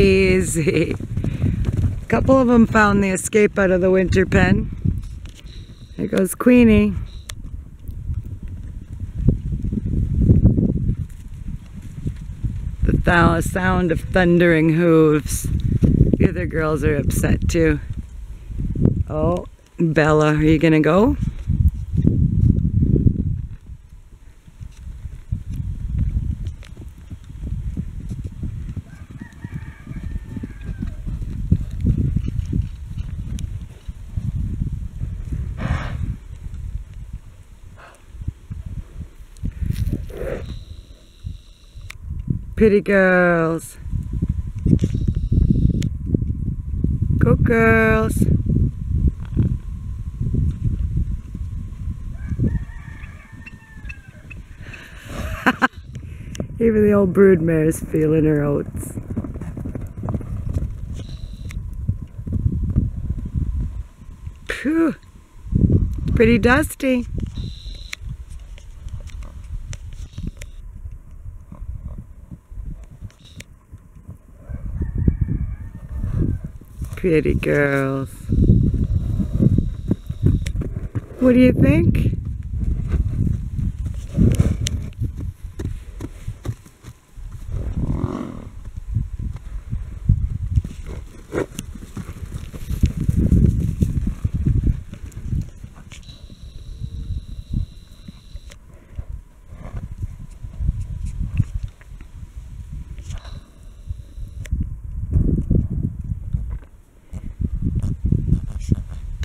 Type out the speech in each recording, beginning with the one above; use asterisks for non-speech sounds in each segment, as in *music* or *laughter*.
Easy. A couple of them found the escape out of the winter pen. There goes Queenie. The sound of thundering hooves. The other girls are upset too. Oh, Bella, are you gonna go? Pretty girls. Go girls. *laughs* Even the old broodmare is feeling her oats. Phew. Pretty dusty. Pretty girls. What do you think?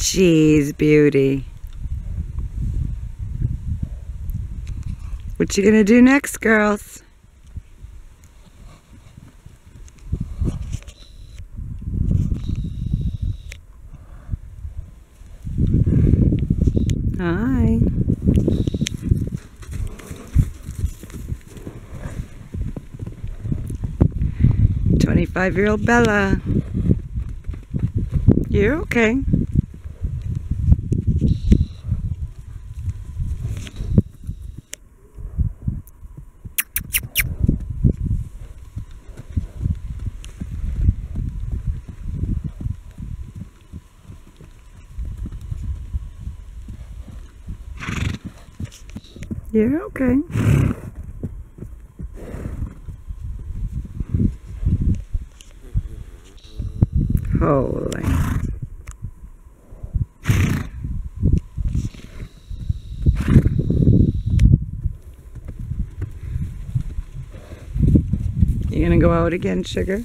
Jeez, beauty. What you gonna do next, girls? Hi. Twenty-five-year-old Bella. You're okay. You're okay. Holy. You gonna go out again, sugar?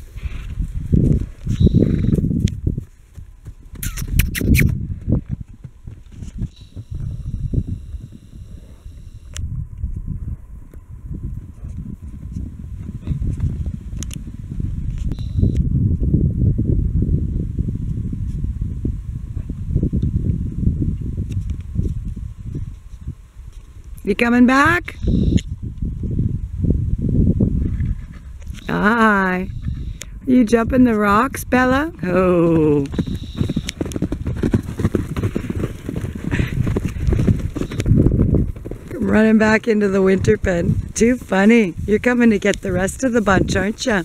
You coming back? Hi. You jumping the rocks, Bella? Oh. I'm running back into the winter pen. Too funny. You're coming to get the rest of the bunch, aren't you?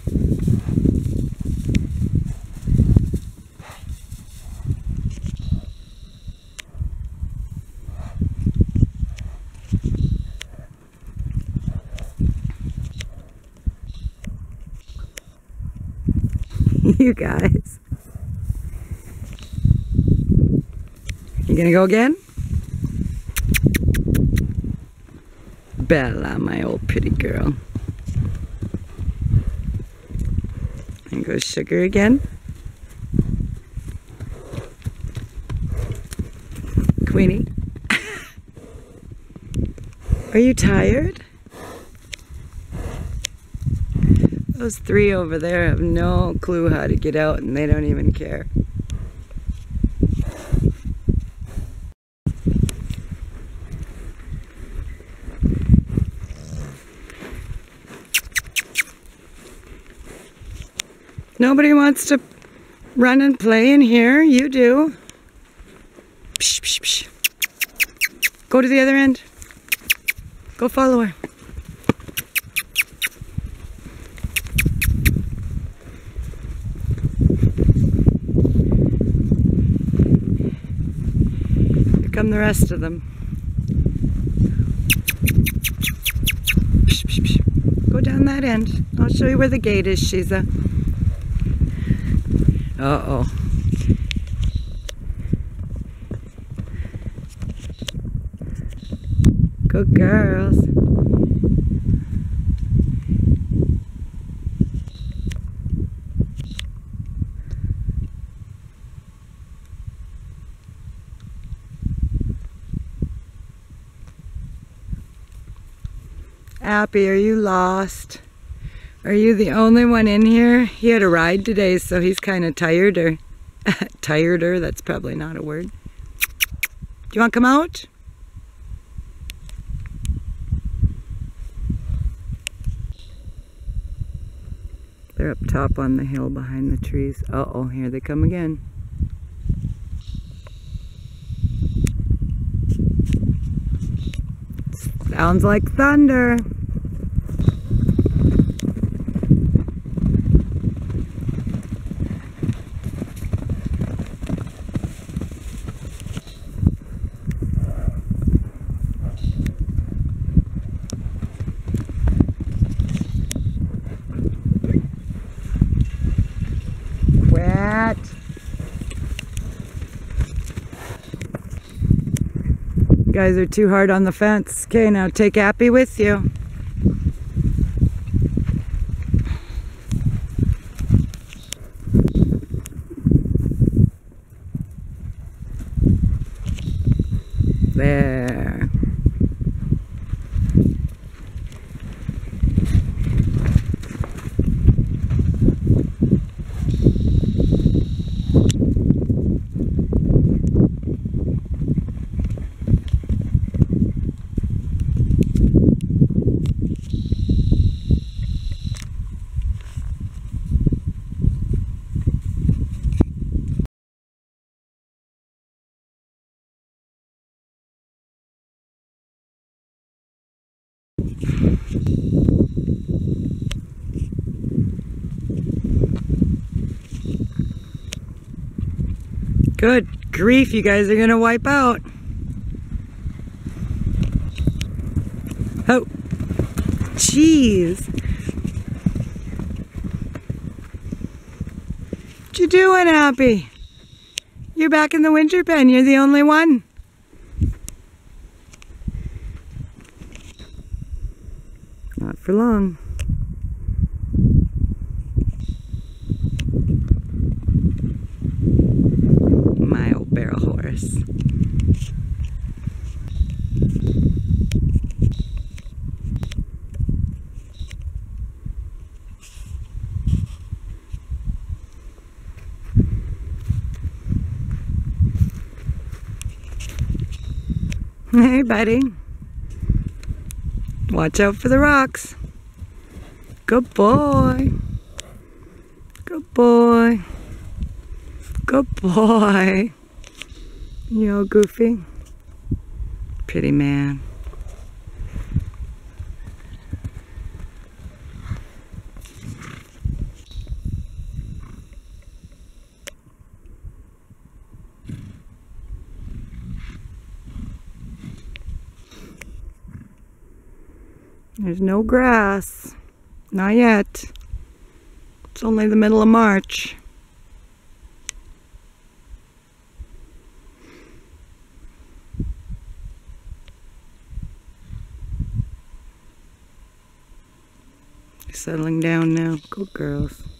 *laughs* you guys. You gonna go again? Bella, my old pretty girl. And goes Sugar again. Queenie. *laughs* Are you tired? Those three over there have no clue how to get out and they don't even care. Nobody wants to run and play in here. You do. Psh, psh, psh. Go to the other end. Go follow her. From the rest of them. Go down that end. I'll show you where the gate is, Sheza. Uh-oh. Good girls. Appy, are you lost? Are you the only one in here? He had a ride today, so he's kind of tired or *laughs* tireder. That's probably not a word. Do you want to come out? They're up top on the hill behind the trees. Uh-oh, here they come again. Sounds like thunder. Quit. You guys are too hard on the fence. Okay, now take Appy with you. There. Good grief, you guys are gonna wipe out. Oh, jeez. What you doing, Appy? You're back in the winter pen. You're the only one. For long. My old barrel horse. Hey, buddy. Watch out for the rocks. Good boy. Good boy. Good boy. *laughs* You all goofy. Pretty man. There's no grass. Not yet. It's only the middle of March. Settling down now. Good girls.